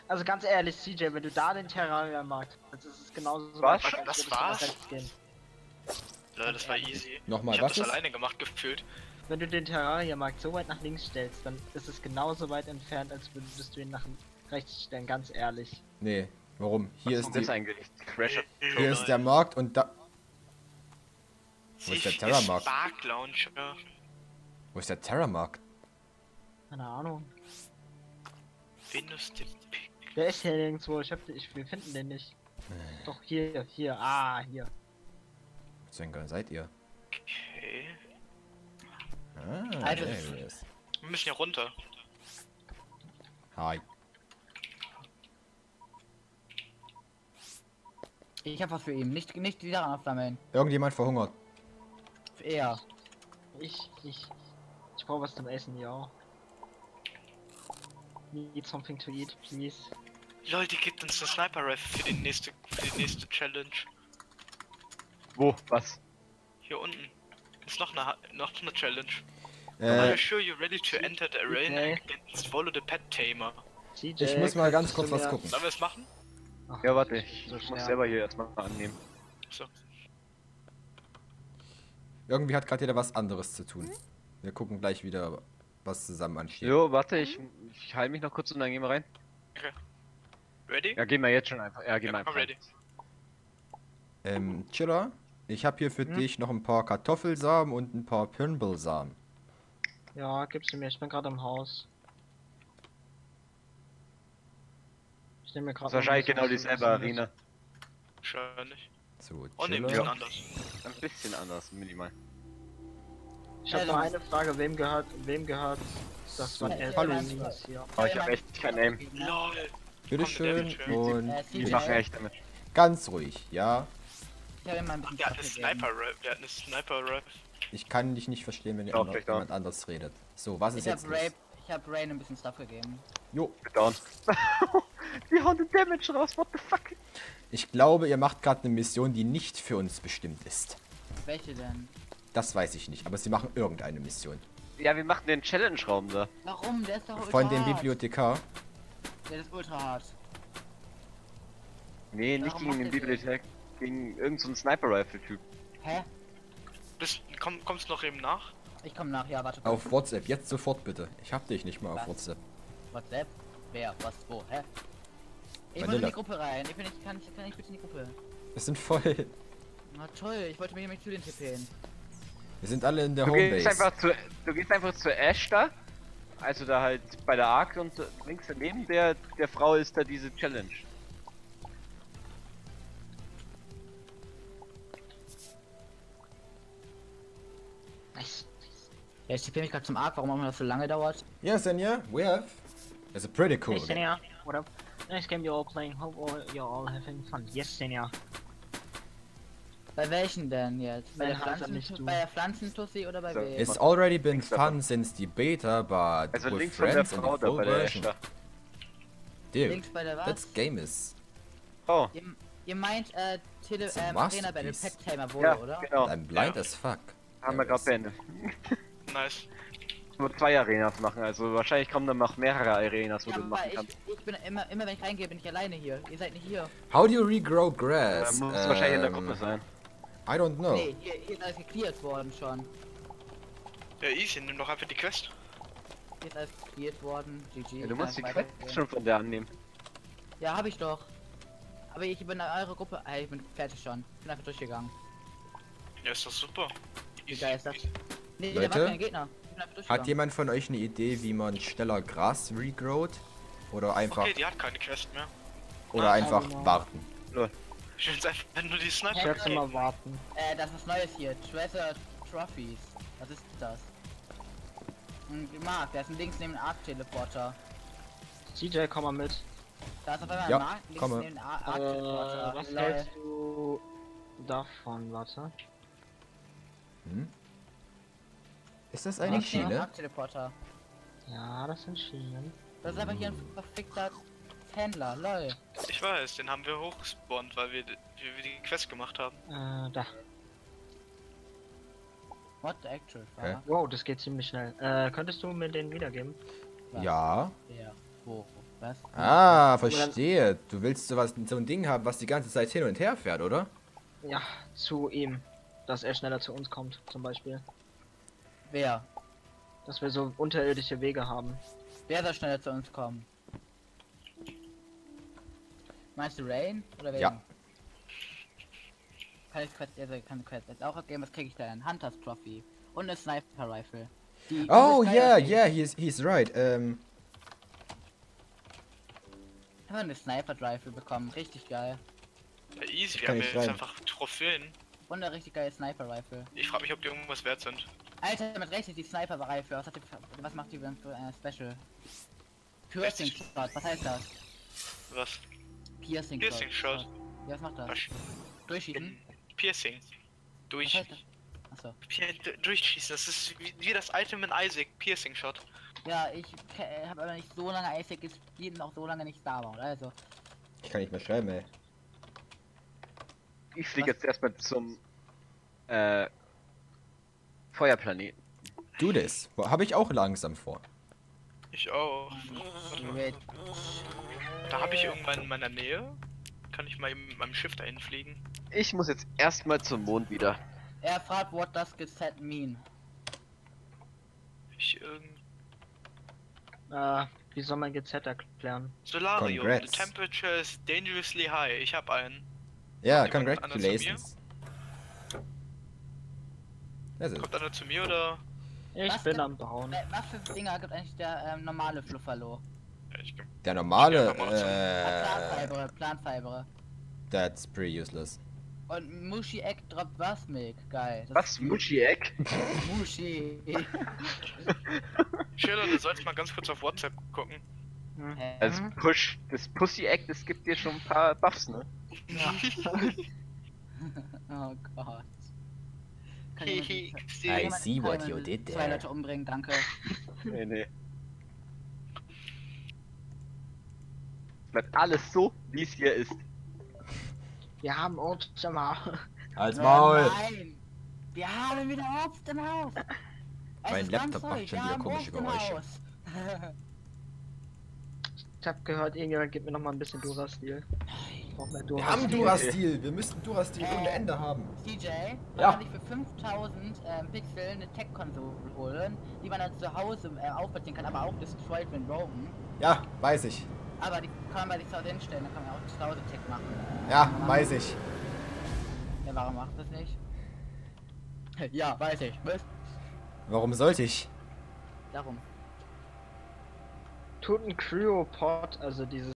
Also ganz ehrlich, CJ, wenn du da den Terraria magst, das ist es genauso Was? als Das war's? Leute, das war easy. Nochmal, ich hab was das ist? alleine gemacht gefühlt. Wenn du den Terraria-Markt so weit nach links stellst, dann ist es genauso weit entfernt, als würdest du ihn nach rechts stellen, ganz ehrlich. Nee, warum? Hier Was ist die, eigentlich? Crasher. hier ist der Markt und da. Wo ist der Terramarkt? Wo ist der Terramarkt? Keine Ahnung. Windows den Pick. Der ist hier nirgendwo, ich hab den, ich, wir finden den nicht. Doch, hier, hier, ah, hier. Zwinker, seid ihr? Okay. Ah, Also- there is. Wir müssen hier runter. Hi. Ich hab was für ihn, nicht, nicht die Sachen aufsammeln. Irgendjemand verhungert. Er. Ich, ich, ich brauche was zum Essen, ja. Need something to eat, please. Leute, gibt uns eine Sniper Rifle für die nächste, für die nächste Challenge. Wo? Was? Hier unten. Ist noch eine, Ha- noch eine Challenge. Are Äh, you sure you're ready to enter the arena against Follow the Pet Tamer? Ich muss mal ganz kurz was gucken. Sollen wir es machen? Ach, Ja, warte, ich so muss selber hier erstmal annehmen. So. Irgendwie hat gerade jeder was anderes zu tun. Wir gucken gleich wieder, was zusammen ansteht. Jo, warte, ich, ich heile mich noch kurz und dann gehen wir rein. Ready? Ja, gehen wir jetzt schon einfach. Ja, gehen Ja, wir einfach. komm, ready. Ähm, Chiller, ich habe hier für Hm? dich noch ein paar Kartoffelsamen und ein paar Pirnbelsamen. Ja, gibst du mir, ich bin gerade im Haus. Ich nehme mir gerade. wahrscheinlich genau dieselbe Arena. Wahrscheinlich. So, Oh ne, ein Chiller. bisschen anders. Ein bisschen anders, minimal. Ich habe Also- nur eine Frage, wem gehört, wem gehört das Ja, Halloween ja, ist hier? Oh, ich hab echt kein Aim. LOL. Bitteschön der und Die CJ, machen echt damit. ganz ruhig, ja? Habe bisschen Wir hatten eine Stuff gegeben. Sniper Rifle. Wir hatten eine Sniper Rifle. Ich kann dich nicht verstehen, wenn Doch, jemand, jemand anders redet. So, was ist Ich jetzt habe los? Ray, ich habe Rain ein bisschen Stuff gegeben. Jo, Down. Wir hauen den Damage raus, what the fuck? ich glaube, ihr macht gerade eine Mission, die nicht für uns bestimmt ist. Welche denn? Das weiß ich nicht, aber sie machen irgendeine Mission. Ja, wir machen den Challenge-Raum da. Warum? Der ist doch ultra Von dem hart. Bibliothekar. Der ist ultra hart. Nee, nicht Warum gegen den? Bibliothek. Gegen irgendeinen so Sniper-Rifle-Typ. Hä? Bist, komm, kommst du noch eben nach? Ich komme nach, ja, warte. Auf WhatsApp, jetzt sofort bitte. Ich hab dich nicht mal auf? WhatsApp. WhatsApp? Wer? Was? Wo? Hä? Ich muss Vanilla. in die Gruppe rein. Ich bin nicht, kann, ich, kann ich bitte in die Gruppe? Wir sind voll. Na toll, ich wollte mir nämlich zu den TPen. Wir sind alle in der Du gehst, Homebase. einfach zu, du gehst einfach zur Ash da. Also da halt bei der Ark und links daneben der, der Frau ist da diese Challenge. Nice. Ja, ich TP mich gerade zum Arc, warum auch immer das so lange dauert. Yes, Enya, we have. It's a pretty cool Hey, game. Senia, what up? Nice game you're all playing. Hope all, you're all having fun. Yes, Senia. Bei welchen denn jetzt? Bei Mein der, Pflanzen bei der Pflanzentussi oder bei So, wem? It's already been Links fun davon. since the beta, but Also with friends in the da full bei der Ash version. Dude, Links bei der was? that's game is. Oh, Ihr, ihr meint äh, Tele It's ähm, Arena Battle. Pet Tamer wohl, ja, oder? genau. I'm blind Ja. as fuck. Haben wir gerade beendet. Nice. Nur zwei Arenas machen, also wahrscheinlich kommen dann noch mehrere Arenas, wo Ja, du machen ich, kannst. ich bin immer, immer wenn ich reingehe, bin ich alleine hier. Ihr seid nicht hier. How do you regrow grass? muss wahrscheinlich in der Ähm, Gruppe sein. I don't know. Nee, hier, hier ist alles geklärt worden schon. Ja, easy, nimm doch einfach die Quest. Hier ist alles geklärt worden. GG. Ja, du ich musst die kann Quest schon von der annehmen. Ja, hab ich doch. Aber ich bin in eure Gruppe. Ey, ich bin fertig schon. Ich bin einfach durchgegangen. Ja, ist doch super. Wie geil ist das? Nee, Leute? Hat jemand von euch eine Idee, wie man schneller Gras regrowt? Oder einfach, Okay, die hat keine Quest mehr. oder Ah, einfach warten? Ich will jetzt einfach nur die Ich Sniper. werde Okay. mal warten. Äh, das ist was Neues hier. Treasure Trophies. Was ist das? Ein Mark, der ist ein links neben dem Arc-Teleporter. CJ, komm mal mit. Da ist auf einmal Ja, ein Mark links komme. neben dem Ar- Äh, Arc-Teleporter. was Lol. hältst du davon? Warte. Hm? Ist das eine Schiene? Arc-Teleporter. Ja, das sind Schienen. Das ist einfach hier ein verfickter Händler, lol. Ich weiß, den haben wir hochgespawnt, weil wir, wie wir die Quest gemacht haben. Äh, da. What the actual Okay. Wow, das geht ziemlich schnell. Äh, könntest du mir den wiedergeben? Was? Ja. Wer? Wo? Was? Ah, verstehe. Du willst sowas, so ein Ding haben, was die ganze Zeit hin und her fährt, oder? Ja, zu ihm. Dass er schneller zu uns kommt, zum Beispiel. Wer? Dass wir so unterirdische Wege haben. Wer soll schneller zu uns kommen? Meinst du Rain? Oder wen? Ja. Kann ich Quest, also kann Quest jetzt auch abgeben? Was krieg ich denn? Hunters Trophy. Und eine Sniper Rifle. Die Oh, yeah, yeah, he's, he's right. Ähm, Ich habe eine Sniper Rifle bekommen. Richtig geil. Ja, easy, wir Kann haben jetzt rein. einfach Trophäen. Und eine richtig geile Sniper Rifle. Ich frage mich, ob die irgendwas wert sind. Alter, mit Recht ist die Sniper Rifle. Was, hat die, was macht die denn für ein Special? Piercing. Shot. Was heißt das? Was? Piercing, Piercing Shot. Ja, was macht das? Was? Durchschießen? Piercing. Was Durch. heißt das? Achso. Pier- du- Durchschießen, das ist wie, wie das Item in Isaac, Piercing Shot. Ja, ich habe aber nicht so lange Isaac gespielt und auch so lange nicht da war. Also, Ich kann nicht mehr schreiben, ey. Ich fliege jetzt erstmal zum äh, Feuerplaneten. Do this. Habe ich auch langsam vor. Ich auch. Da habe ich irgendwann in meiner Nähe. Kann ich mal mit meinem Schiff dahin fliegen? Ich muss jetzt erstmal zum Mond wieder. Er fragt, what does Geset mean? Ich irgend. Äh, wie soll man GZ erklären? Solarium. Congrats. The temperature is dangerously high. Ich hab einen. Ja, congratulations. Kommt einer zu mir oder? Ich Was bin denn? am Bauen. Was für Dinger gibt eigentlich der ähm, normale Fluffalo? Ja, ich, der normale. Ja. Äh, Planfiber. that's pretty useless. Und Mushi Egg droppt was, Milk? Geil. Das Was? ist gut. Mushi-Egg? Mushi. Schiller, du sollst mal ganz kurz auf WhatsApp gucken. Hä? Also Push, das Pussy-Egg, das gibt dir schon ein paar Buffs, ne? oh Gott. Kann see. I see what you did Zwei there. Leute umbringen, danke. Nee, nee. Bleibt alles so, wie es hier ist. Wir haben uns immer. Als Oh Maul! Nein! Wir haben wieder Obst im Haus! Es Mein Laptop macht schon wieder komische Obst im Geräusche. Haus. Ich hab gehört, irgendjemand gibt mir noch mal ein bisschen Durastil. Ich brauch mehr Wir Durastil. haben Durastil. Wir müssen Durastil Äh. ohne Ende haben. CJ, Ja. kann sich für 5000 ähm, Pixel eine Tech-Konsole holen, die man dann zu Hause äh, aufbeziehen kann, aber auch destroyed when broken. Ja, weiß ich. Aber die kann man bei sich zu Hause hinstellen, dann kann man auch zu Hause Tech machen. Ja, weiß ich. Ja, warum macht das nicht? Ja, weiß ich. Was? Warum sollte ich? Darum. Tut ein Cryopod, also dieses